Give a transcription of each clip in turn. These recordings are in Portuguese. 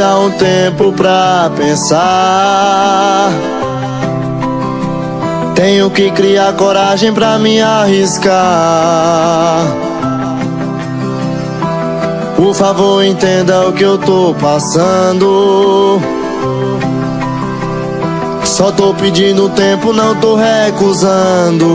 Dá um tempo pra pensar. Tenho que criar coragem pra me arriscar. Por favor, entenda o que eu tô passando. Só tô pedindo tempo, não tô recusando.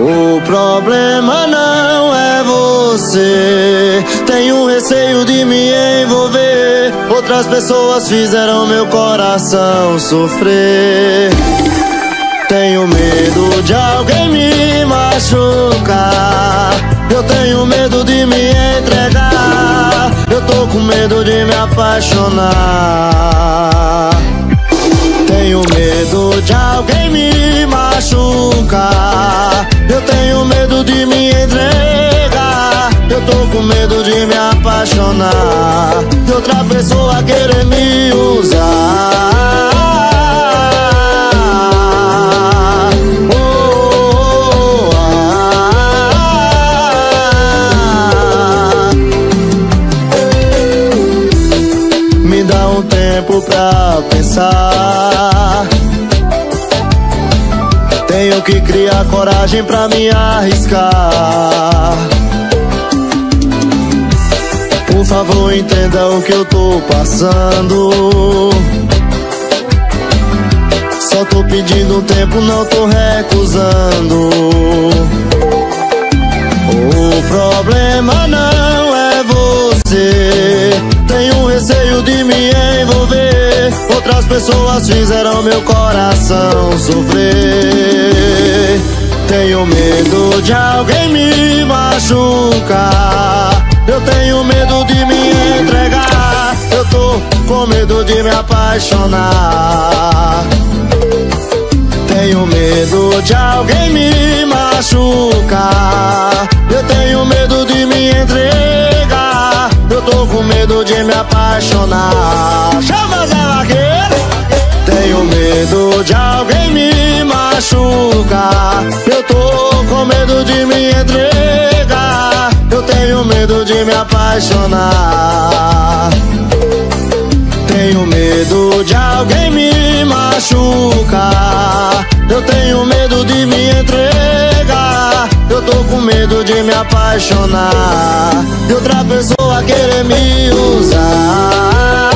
O problema não é você. Tenho receio de me envolver. Outras pessoas fizeram meu coração sofrer. Tenho medo de alguém me machucar. Eu tenho medo de me entregar. Eu tô com medo de me apaixonar. Tenho medo de alguém me machucar. Eu tenho medo de me entregar. Eu tô com medo de me apaixonar. De outra pessoa querer me usar. Oh, oh, ah. Me dá um tempo pra pensar. Tenho que criar coragem pra me arriscar. Por favor, entenda o que eu tô passando. Só tô pedindo tempo, não tô recusando. O problema não é você. Tenho receio de me envolver. Outras pessoas fizeram meu coração sofrer. Tenho medo de alguém me machucar. Eu tenho medo de me entregar. Eu tô com medo de me apaixonar. Tenho medo de alguém me machucar. Eu tenho medo de me entregar. Eu tô com medo de me apaixonar. Chama Zé Vaqueiro! Tenho medo de alguém me machucar. Eu tô com medo de me entregar. Eu tenho medo de me apaixonar. Tenho medo de alguém me machucar. Eu tenho medo de me entregar. Eu tô com medo de me apaixonar. De outra pessoa querer me usar.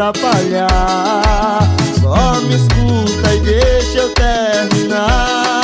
Atrapalhar. Só me escuta e deixa eu terminar.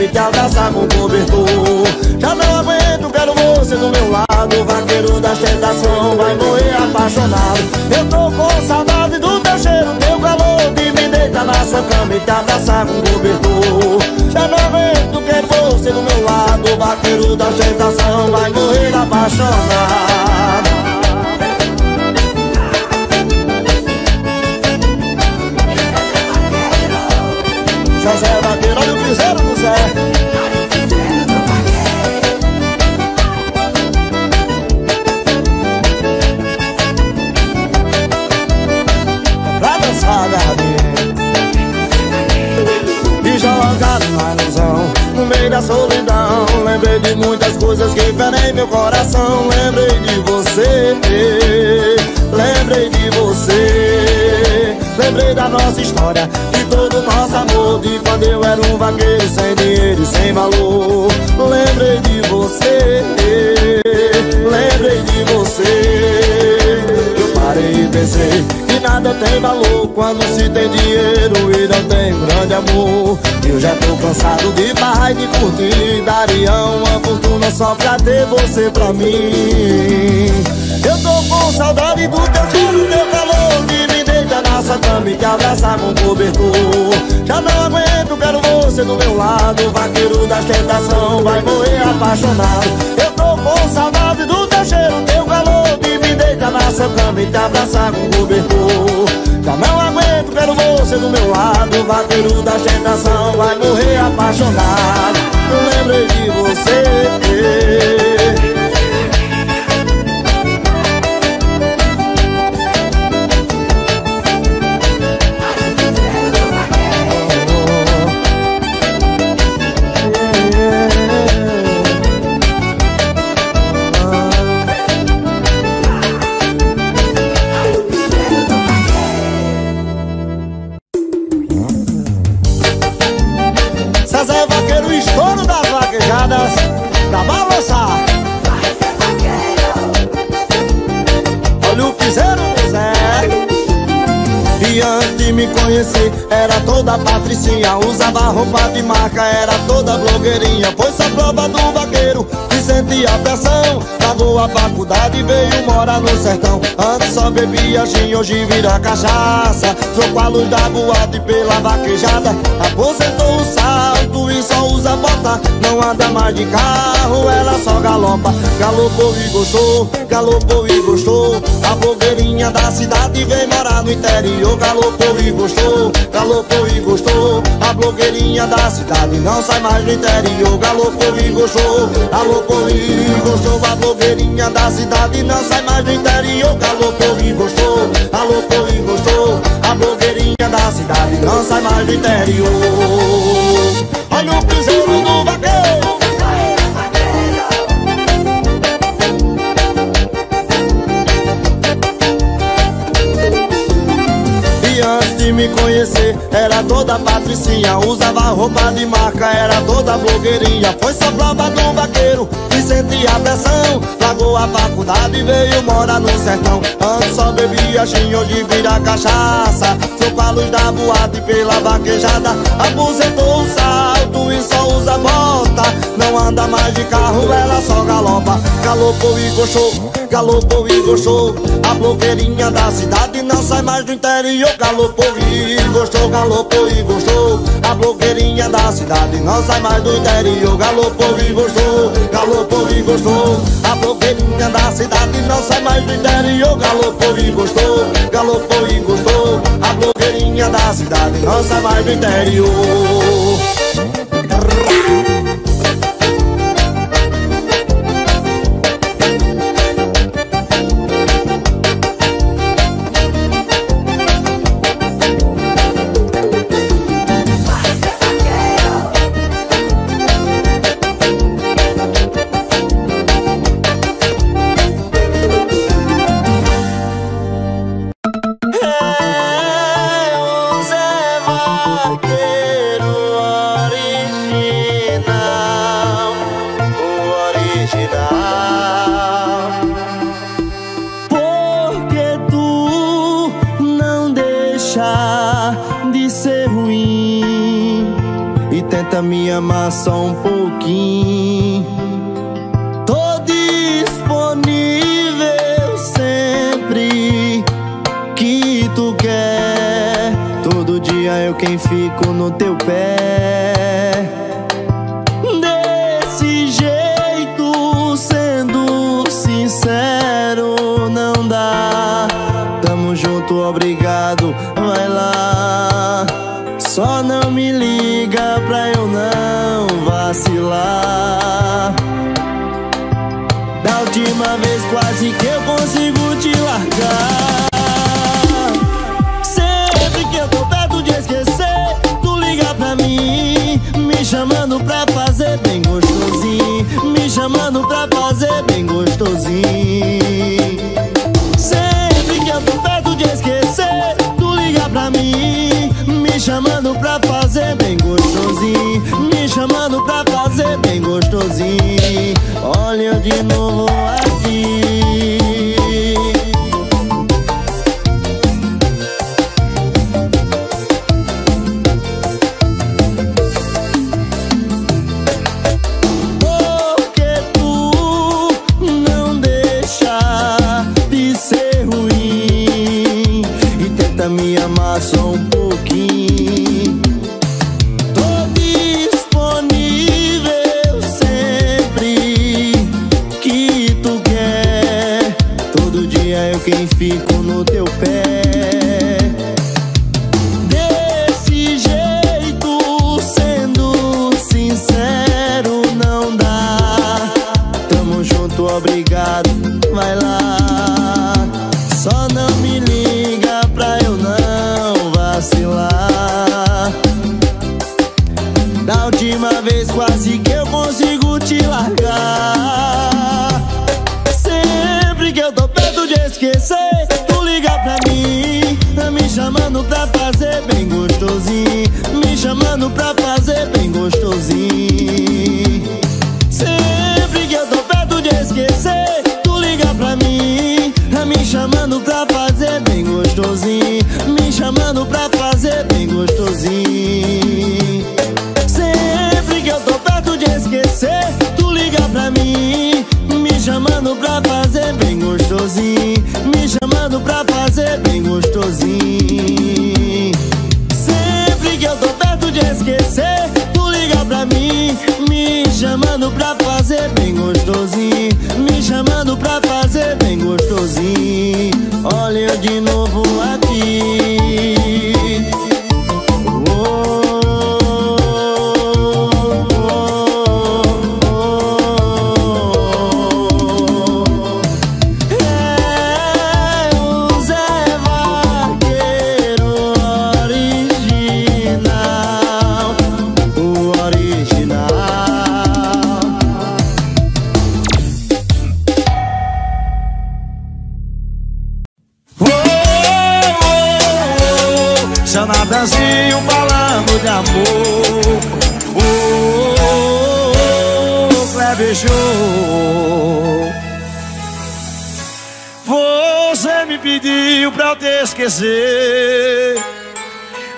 Na sua cama e te abraça com cobertor Já não aguento, quero você do meu lado. Vaqueiro das tentações, vai morrer apaixonado. Eu tô com saudade do teu cheiro, teu calor Que me deita na sua cama e te abraça com cobertor Já não aguento, quero você do meu lado. Vaqueiro da tentação vai morrer apaixonado. Zé Solidão. Lembrei de muitas coisas que ferem meu coração. Lembrei de você Lembrei de você. Lembrei da nossa história De todo nosso amor. De quando eu era um vaqueiro Sem dinheiro e sem valor. Lembrei de você Lembrei de você. Eu parei e pensei nada tem valor quando se tem dinheiro e não tem grande amor. Eu já tô cansado de barra e de curtir, daria uma fortuna só pra ter você pra mim. Eu tô com saudade do teu cheiro, teu calor, que me deita na sua cama e te abraça com cobertor. Já não aguento, quero você do meu lado, vaqueiro das tentações, vai morrer apaixonado. Eu tô com saudade do cheiro, teu calor, que me deita na sua cama e te abraça com cobertor. Já não aguento, quero você do meu lado, vaqueiro da tentação, vai morrer apaixonado. Lembrei de você. Toda patricinha Usava roupa de marca, era toda blogueirinha Foi só prova do vaqueiro que sentia pressão. Pagou a faculdade e veio morar no sertão. Antes só bebia gin, hoje vira cachaça. Trocou a luz da boate pela vaquejada. Aposentou o salto e só usa bota. Não anda mais de carro, ela só galopa. Galopou e gostou, galopou e gostou. A blogueirinha da cidade veio morar no interior. Galopou e gostou, galopou e gostou. A blogueirinha da cidade não sai mais do interior. Galopou e gostou, galopou e gostou. A blogueirinha da cidade não sai mais do interior. Galopou e gostou, galopou e gostou. A blogueirinha da cidade não sai mais do interior. Olha o piseiro do vaqueiro me conhecer. Era toda patricinha Usava roupa de marca Era toda blogueirinha. Foi só prova do vaqueiro Que sentia pressão Largou a faculdade e veio morar no sertão. Antes só bebia gin Hoje vira cachaça. Trocou a luz da boate pela vaquejada. Aposentou o salto e só usa bota. Não anda mais de carro Ela só galopa. Galopou e gostou. Galopou e gostou. A blogueirinha da cidade Não sai mais do interior. Galopou e gostou, galopou e gostou. A blogueirinha da cidade não sai mais do interior. Galopou e gostou, galopou e gostou A blogueirinha da cidade não sai mais do interior. Galopou e gostou, galopou e gostou. A blogueirinha da cidade não sai mais do interior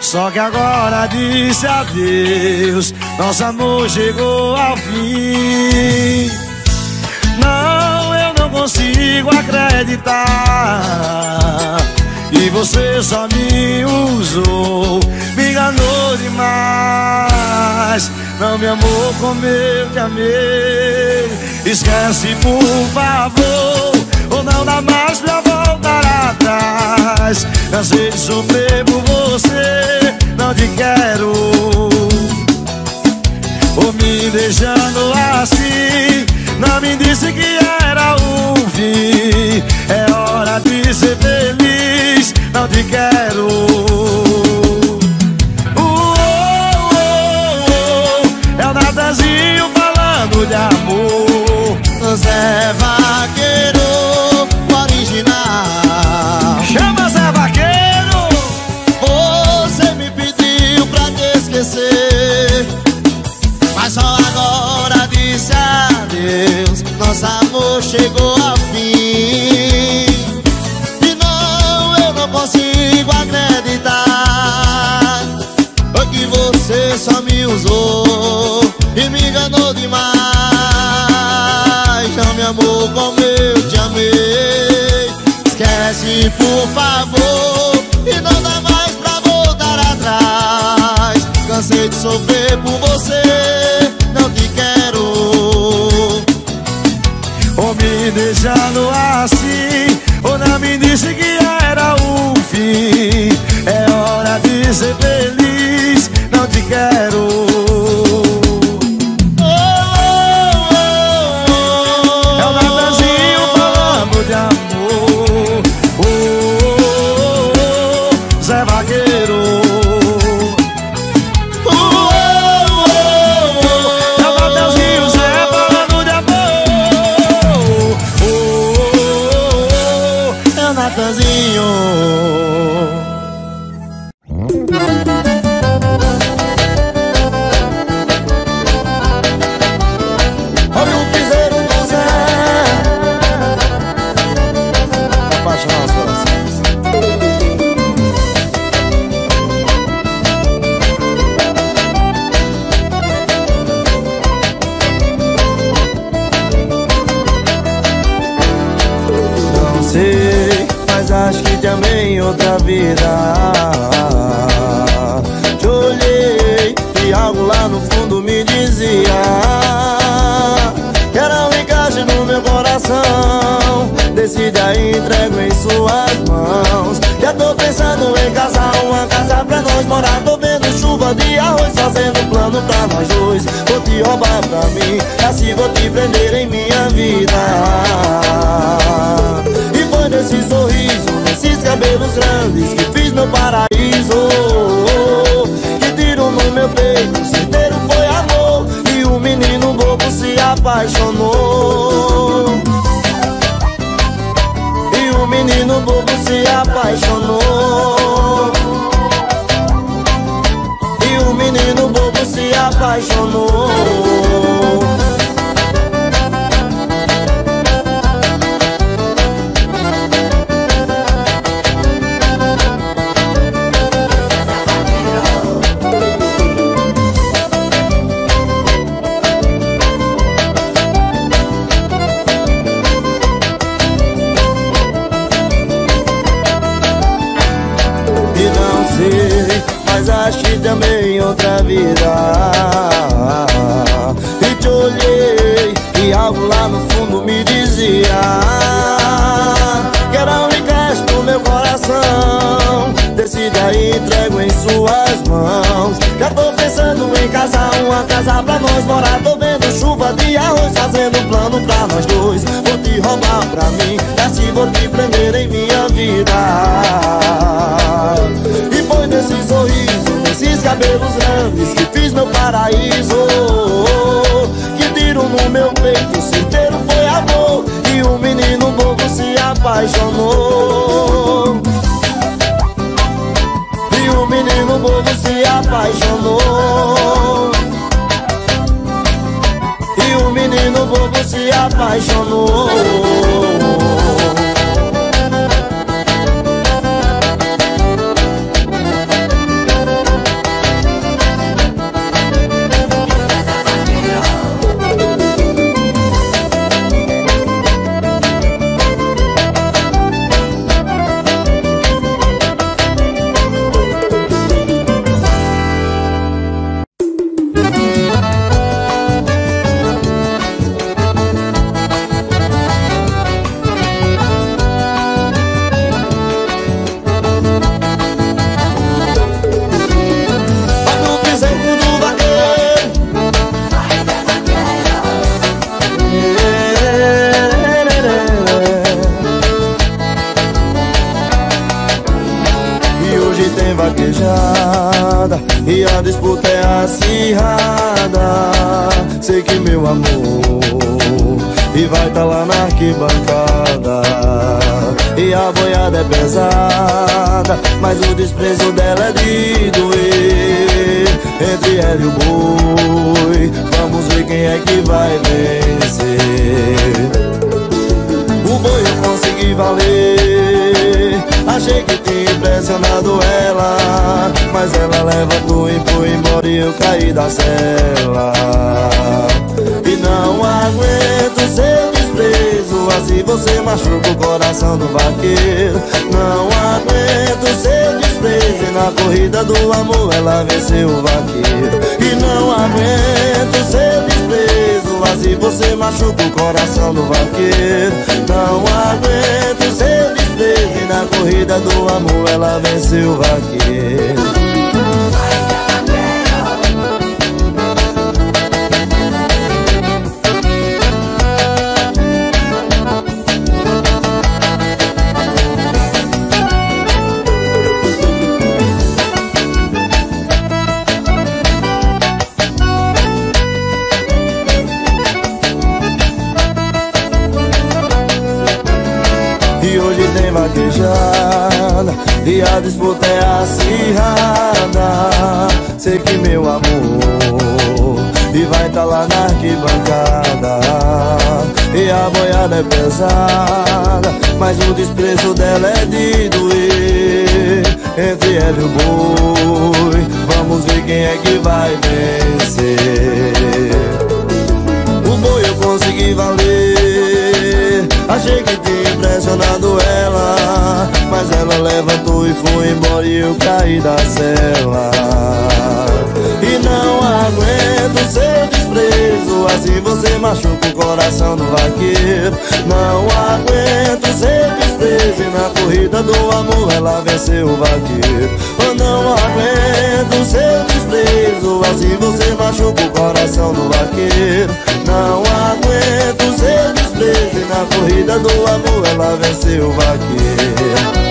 só que agora disse adeus Nosso amor chegou ao fim. Não, eu não consigo acreditar. E você só me usou Me enganou demais. Não me amou como eu te amei. Esquece por favor Ou não dá mais pra voltar atrás Cansei de sofrer por você Não te quero. Ou me deixando assim. Não me disse que era o fim. É hora de ser feliz Não te quero. Uh, uh, uh, É o de amor. Zé Vaqueiro esquecer Mas só agora disse adeus. Nosso amor chegou ao fim. E não, eu não consigo acreditar. Foi que você só me usou E me enganou demais. Não me amou como eu te amei. Esquece por favor E não Cansei de sofrer por você. Não te quero. Ou me deixando assim Ou não me disse que era o fim. É hora de ser feliz Não te quero pra mim É se vou te prender em minha vida. E foi nesse sorriso, nesses cabelos grandes Que fiz meu paraíso. Que tiro no meu peito, certeiro foi amor E o um menino bobo se apaixonou. E o um menino bobo se apaixonou. O menino bobo se apaixonou. E a disputa é acirrada. Sei que meu amor E vai tá lá na arquibancada. E a boiada é pesada Mas o desprezo dela é de doer. Entre ela e o boi Vamos ver quem é que vai vencer. O boi eu consegui valer Achei que tinha impressionado ela Mas ela leva tu e foi embora e eu caí da cela. E não aguento seu desprezo Assim você machuca o coração do vaqueiro. Não aguento seu desprezo E na corrida do amor ela venceu o vaqueiro. E não aguento seu desprezo Assim você machuca o coração do vaqueiro. Não aguento seu desprezo e na corrida do amor ela venceu o vaqueiro vaquejada E a disputa é acirrada. Sei que meu amor E vai tá lá na arquibancada. E a boiada é pesada Mas o desprezo dela é de doer. Entre ela e o boi Vamos ver quem é que vai vencer. O boi eu consegui valer Achei que tinha impressionado ela. Mas ela levantou e foi embora e eu caí da cela. E não aguento seu desprezo Assim você machuca o coração do vaqueiro. Não aguento seu desprezo E na corrida do amor ela venceu o vaqueiro. Eu não aguento seu desprezo Assim você machuca o coração do vaqueiro. Não corrida do amor ela venceu o vaqueiro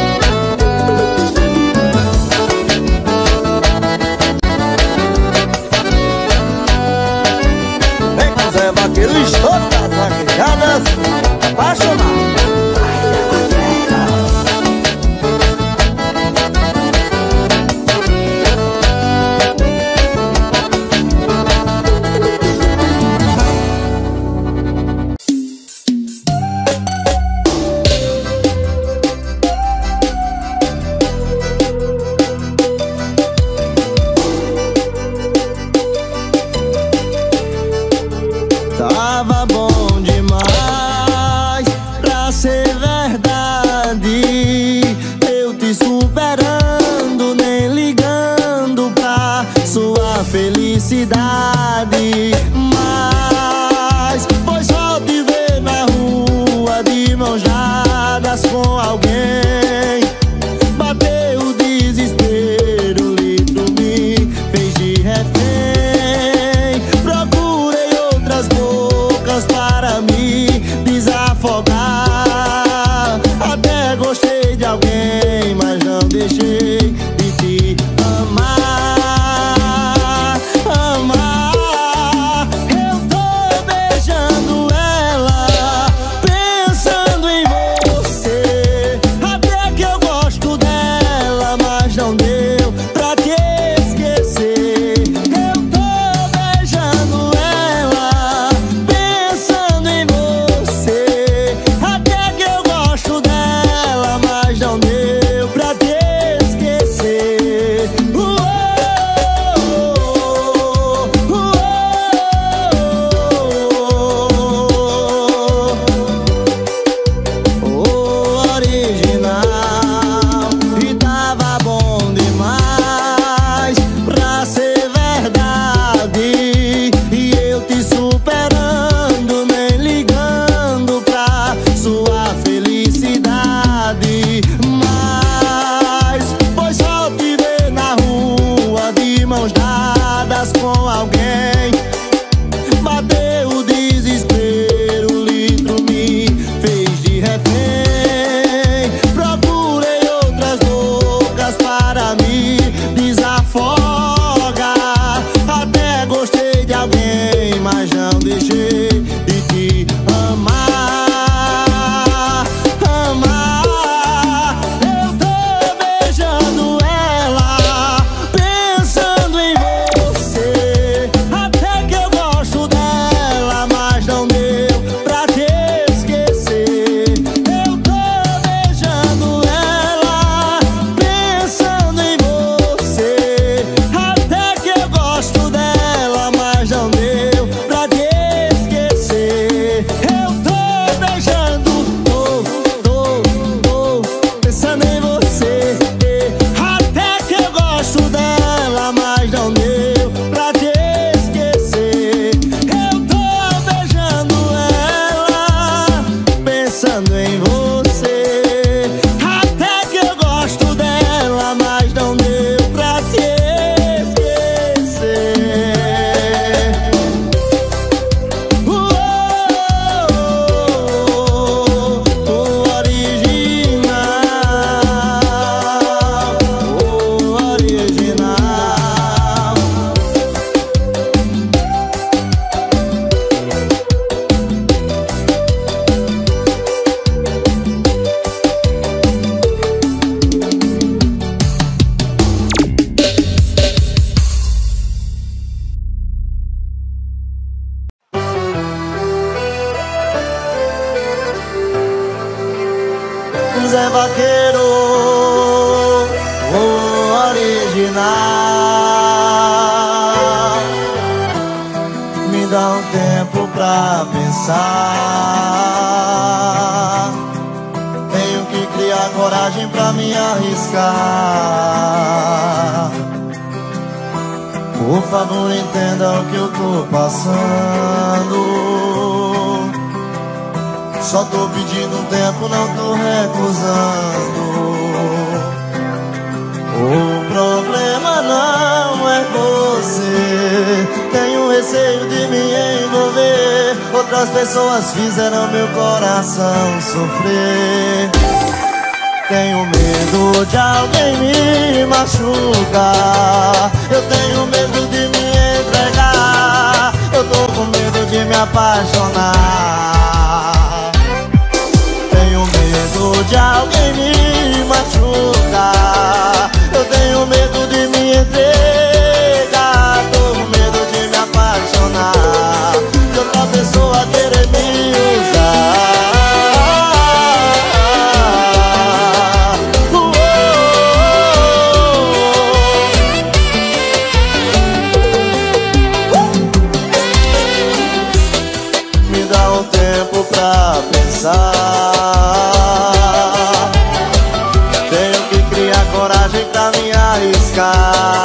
ficar.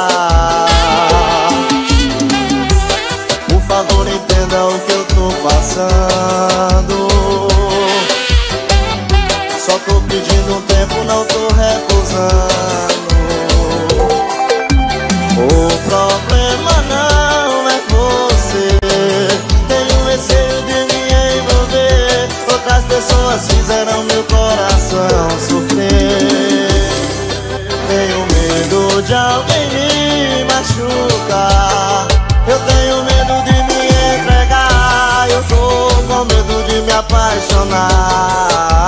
apaixonar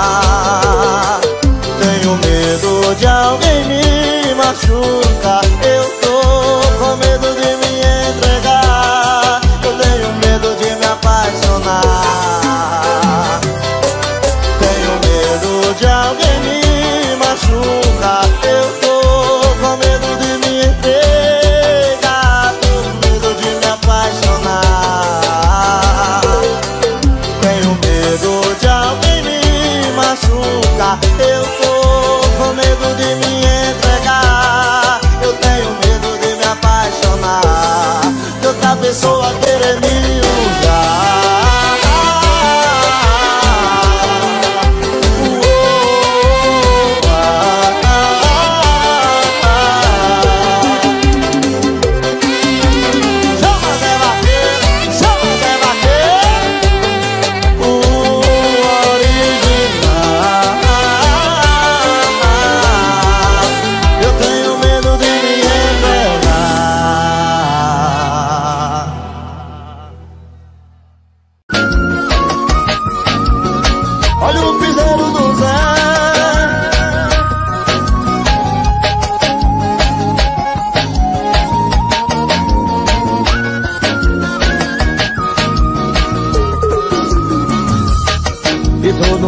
Tenho medo de alguém me machucar. Eu tô com medo de me entregar. Eu tenho medo de me apaixonar. Tenho medo de alguém me machucar.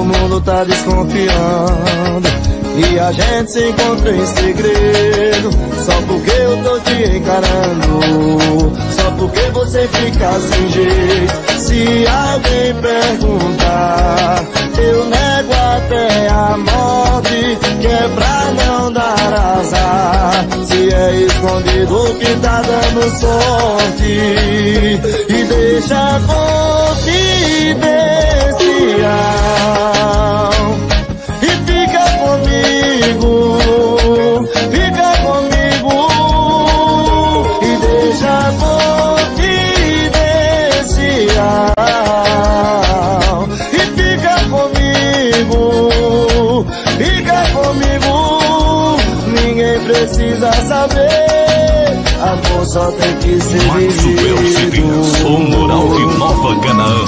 O mundo tá desconfiando. E a gente se encontra em segredo Só porque eu tô te encarando. Só porque você fica sem jeito. Se alguém perguntar Eu nego até a morte Que é pra não dar azar. Se é escondido que tá dando sorte E deixa confidência mundial. E fica comigo, fica comigo. E deixa confidencial. E fica comigo, fica comigo. Ninguém precisa saber. Amor só tem que ser Maxwell Cidinha, Sonora de Nova Canaã.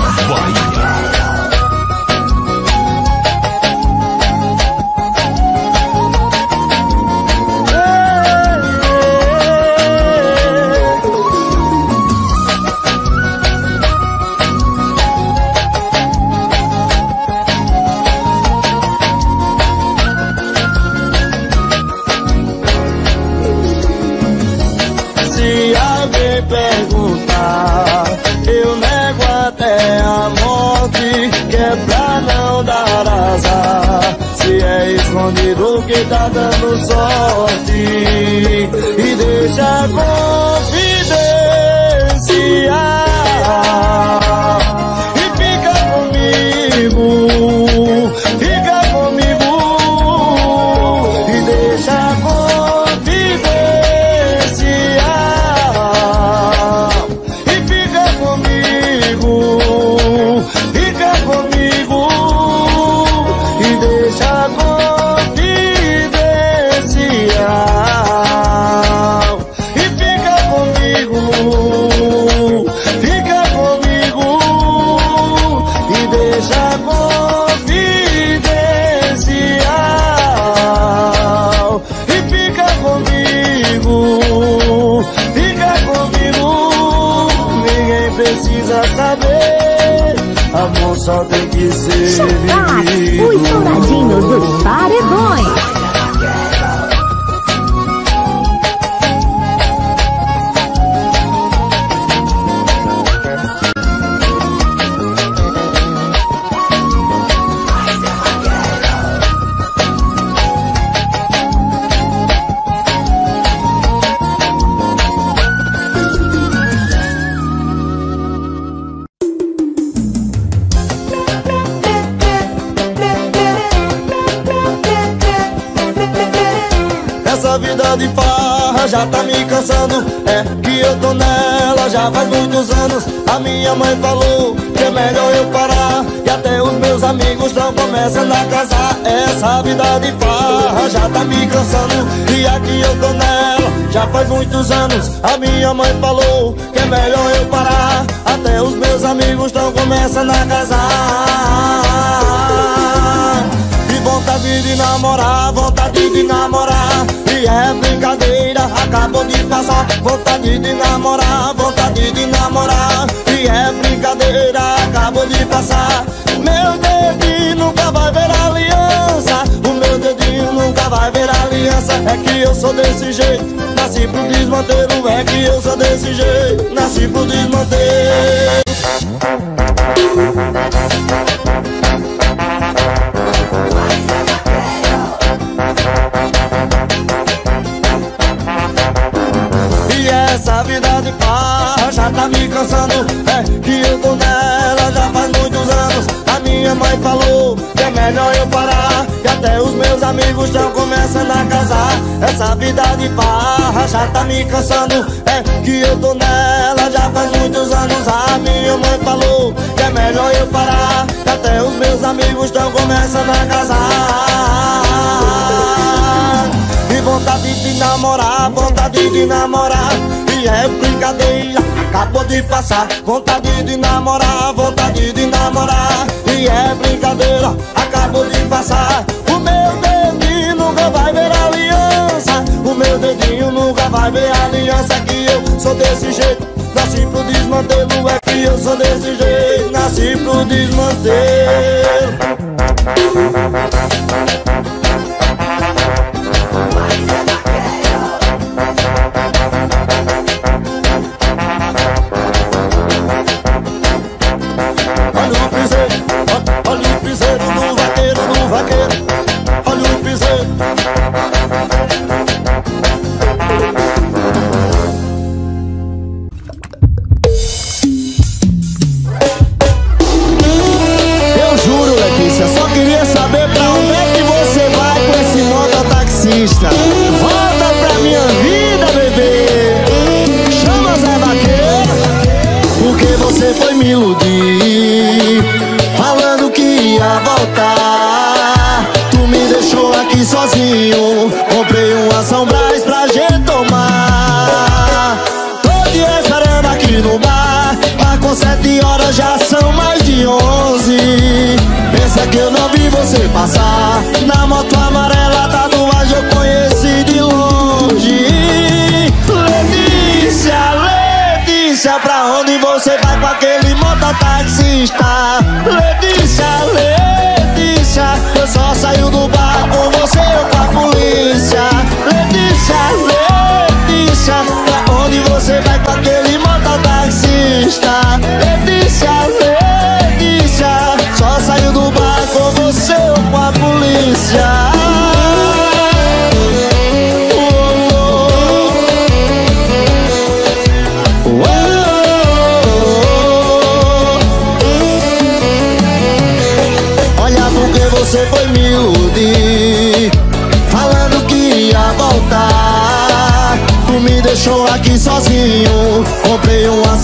Tá dando sorte E deixa a De farra já tá me cansando. E aqui eu tô nela já faz muitos anos. A minha mãe falou que é melhor eu parar. Até os meus amigos estão começando a casar. E vontade de namorar, vontade de namorar. E é brincadeira acabou de passar. Vontade de namorar, vontade de namorar. E é brincadeira, acabou de passar. Meu dedinho nunca vai ver aliança. meu dedinho nunca vai ver aliança. É que eu sou desse jeito. Nasci pro desmantelo É que eu sou desse jeito. Nasci pro desmantelo vida de paz já tá me cansando. É que eu tô nela já faz muitos anos. A minha mãe falou que é melhor eu parar meus amigos estão começando a casar. Essa vida de farra já tá me cansando. É que eu tô nela já faz muitos anos. A minha mãe falou que é melhor eu parar. Que até os meus amigos estão começando a casar. E vontade de namorar, vontade de namorar. É brincadeira Acabou de passar. Vontade de namorar, vontade de namorar. E é brincadeira Acabou de passar nunca vai ver aliança. O meu dedinho nunca vai ver aliança Que eu sou desse jeito. Nasci pro desmantelo É que eu sou desse jeito. Nasci pro desmantelo. Olha o piseiro, olha o piseiro no vaqueiro, no vaqueiro. pa' que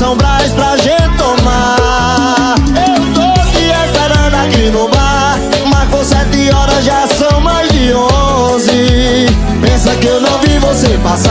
São Brás pra gente tomar. Eu tô te esperando aqui no bar. Marcou sete horas, já são mais de onze. Pensa que eu não vi você passar.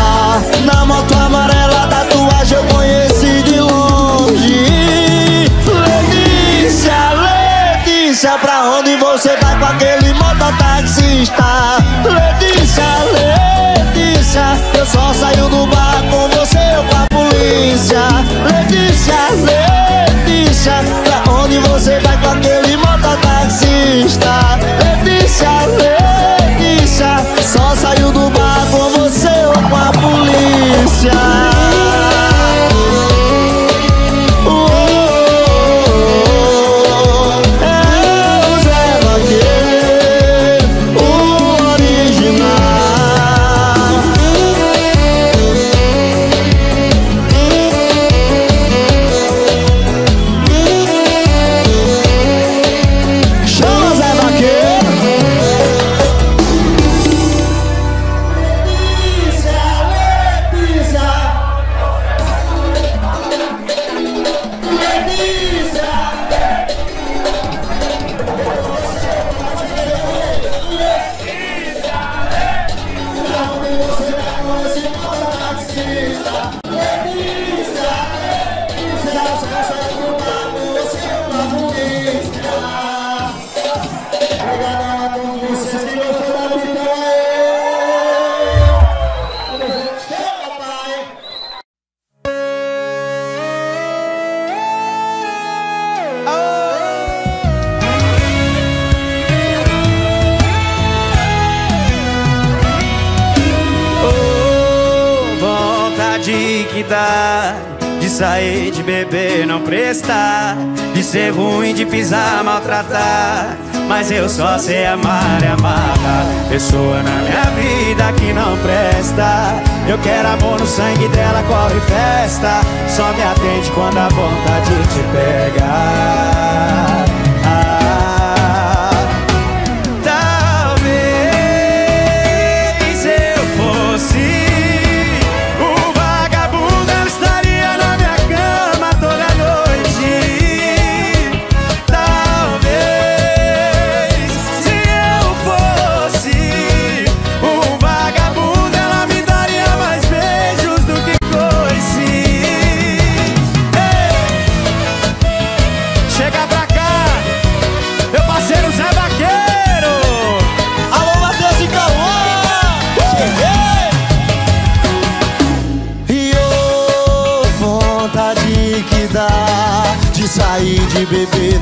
mas eu só sei amar e amarra Pessoa na minha vida que não presta. Eu quero amor no sangue dela, corre festa. Só me atende quando a vontade te pega.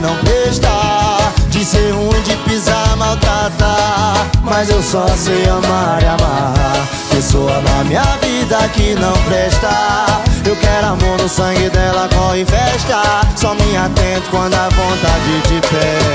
não presta De ser ruim, de pisar, maltratar. Mas eu só sei amar e amar. Pessoa na minha vida que não presta. Eu quero amor no sangue dela, corre festa Só me atento quando a vontade te pega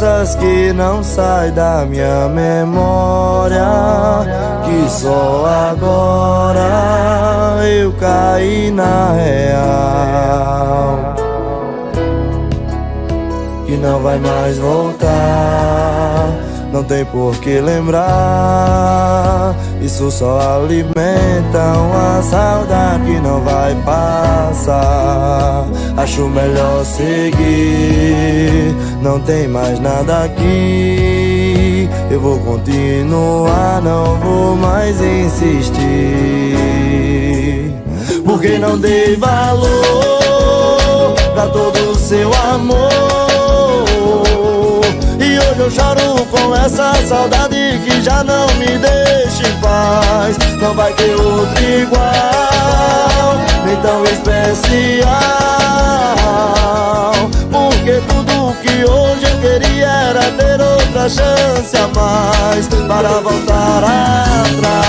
Lembranças que não saem da minha memória, que só agora eu caí na real. Que não vai mais voltar não tem por que lembrar. Isso só alimenta uma saudade que não vai passar. Acho melhor seguir, não tem mais nada aqui. Eu vou continuar, não vou mais insistir. Porque não dei valor pra todo o seu amor eu choro com essa saudade que já não me deixa em paz. Não vai ter outro igual, nem tão especial. Porque tudo que hoje eu queria era ter outra chance a mais Para voltar atrás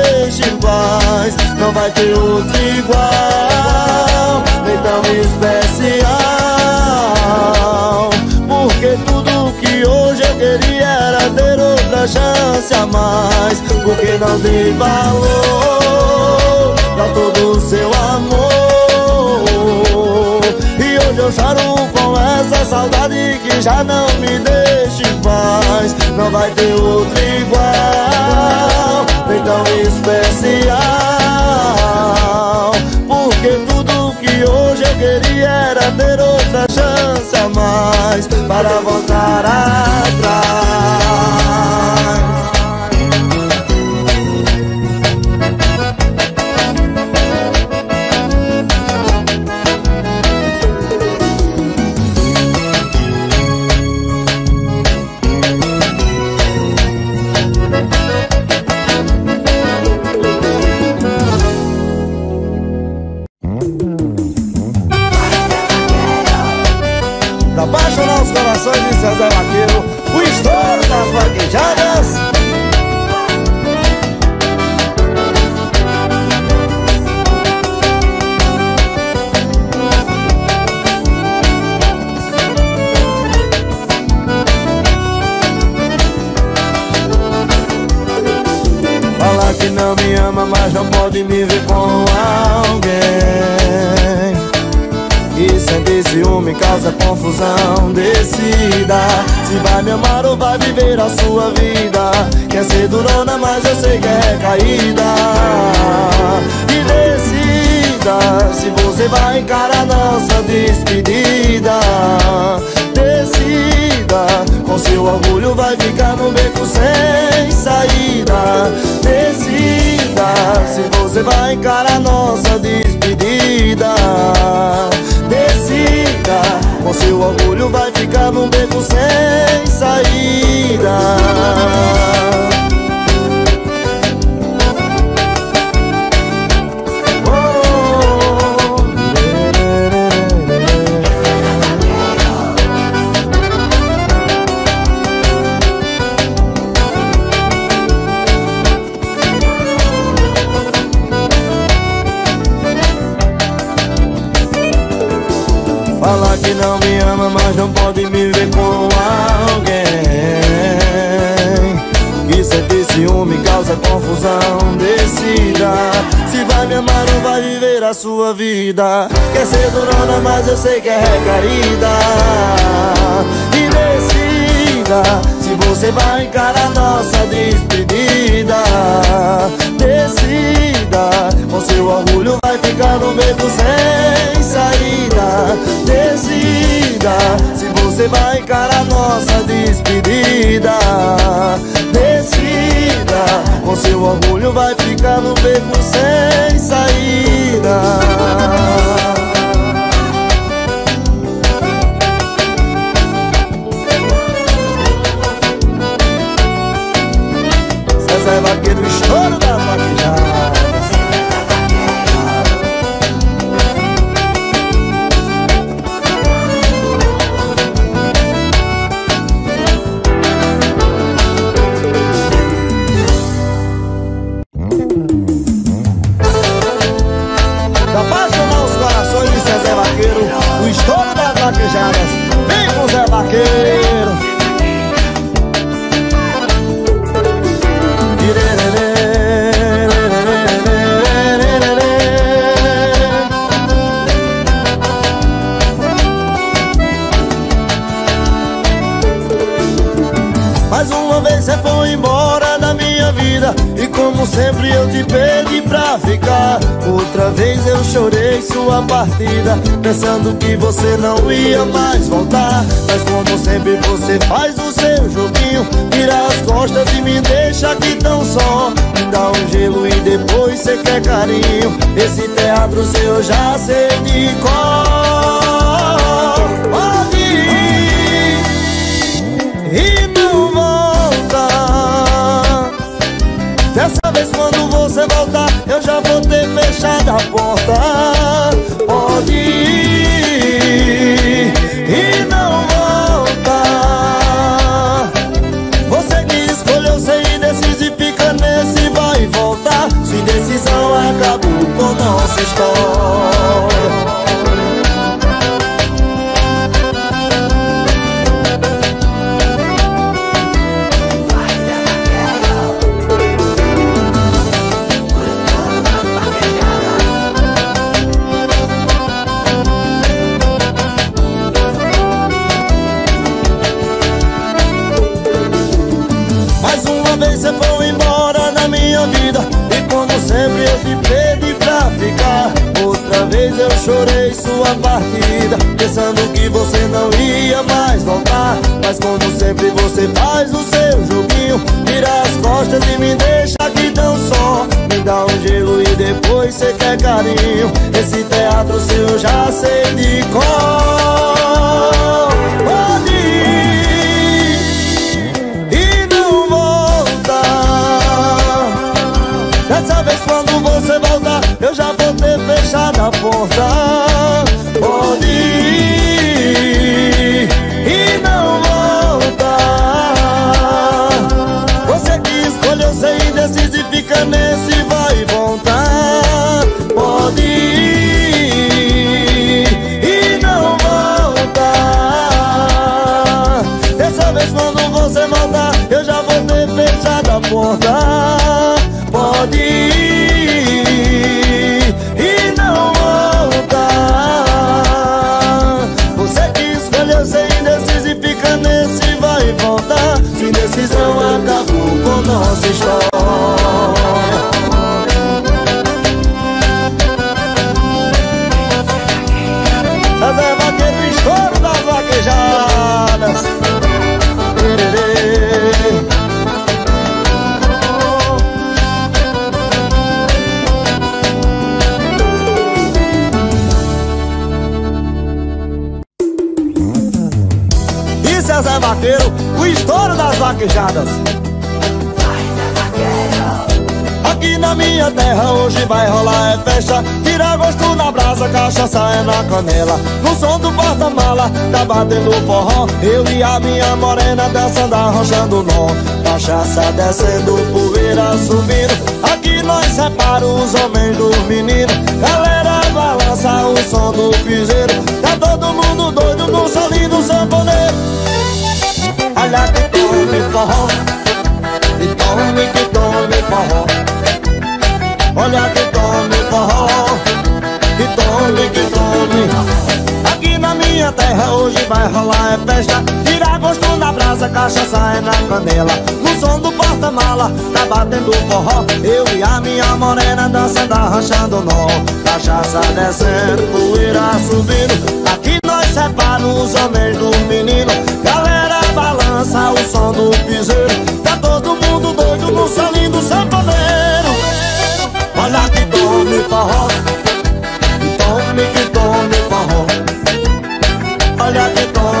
paz Não vai ter outro igual Nem tão especial. Porque tudo que hoje eu queria era ter outra chance a mais. Porque não dei valor Pra todo o seu amor. E hoje eu choro com essa saudade que já não me deixa em paz. Não vai ter outro igual tão especial. Porque tudo que hoje eu queria era ter outra chance a mais Para voltar atrás vai viver a sua vida. Quer ser durona, mas eu sei que é caída. E decida se você vai encarar nossa despedida. Decida, com seu orgulho vai ficar no beco sem saída. Decida se você vai encarar nossa despedida com seu orgulho vai ficar num beco sem saída Fala que não me ama, mas não pode me ver com alguém. Que sempre ciúme causa confusão Decida se vai me amar ou vai viver a sua vida. Quer ser durona, mas eu sei que é recaída E decida se você vai encarar nossa despedida Decida, com seu orgulho vai ficar no beco sem saída. Decida, se você vai encarar nossa despedida Decida, com seu orgulho vai ficar no beco sem saída Zezé Vaqueiro, estouro você não ia mais voltar. Mas como sempre você faz o seu joguinho Vira as costas e me deixa aqui tão só. Me dá um gelo e depois você quer carinho. Esse teatro seu eu já sei de cor. Pode ir e não volta. Dessa vez quando você voltar Eu já vou ter fechado a porta. Pode ir e não volta. Você que escolheu ser indeciso e fica nesse vai e voltar Sua indecisão acabou com nossa história sua partida Pensando que você não ia mais voltar. Mas como sempre você faz o seu joguinho Vira as costas e me deixa aqui tão só. Me dá um gelo e depois você quer carinho. Esse teatro seu eu já sei de cor. Pode ir e não volta Dessa vez quando você voltar Eu já vou ter fechado a porta Vaqueiro, o estouro das vaquejadas. Aqui na minha terra hoje vai rolar é festa. Tira gosto na brasa, cachaça é na canela. No som do porta-mala, tá batendo forró. Eu e a minha morena dançando, arrochando nó. Cachaça descendo, poeira subindo. Aqui nós separa os homens dos meninos. Galera balança o som do piseiro. Tá todo mundo doido no solinho do sanfoneiro Olha que tome forró Que tome, que tome forró Olha que tome forró Que tome, que tome Aqui na minha terra hoje vai rolar é festa Tira gosto na brasa, cachaça é na canela No som do porta-mala, tá batendo forró. Eu e a minha morena dançando, arranchando nó. Cachaça descendo, poeira subindo. Aqui nós separamos os homens dos meninos Galera balança o som do piseiro. Tá todo mundo doido no solinho do sanfoneiro Olha que tome forró. Que tome, que tome forró. Olha que tome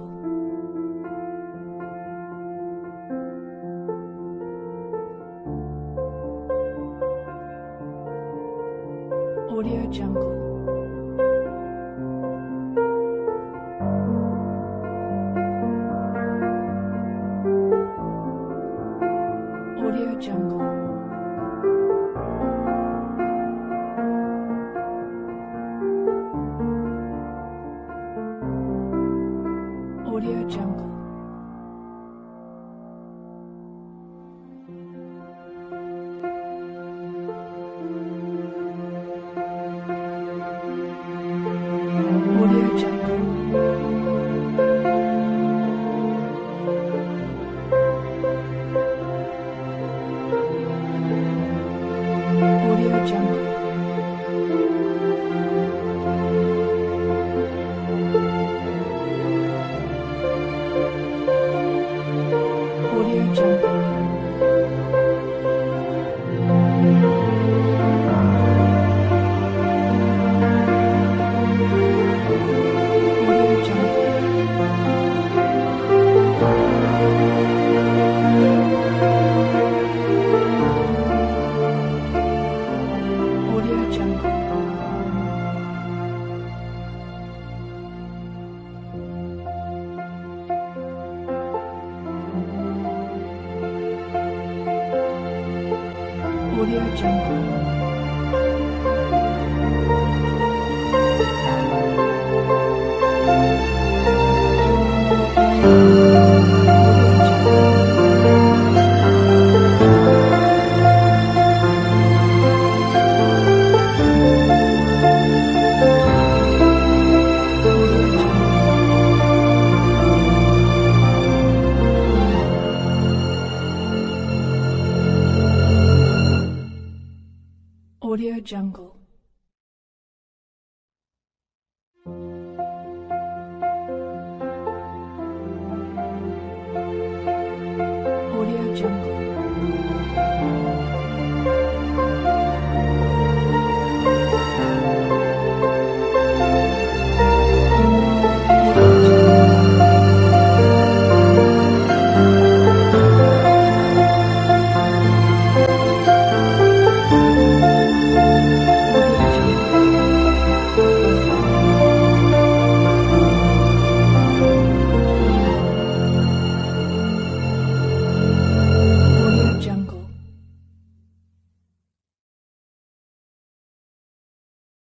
Jungle.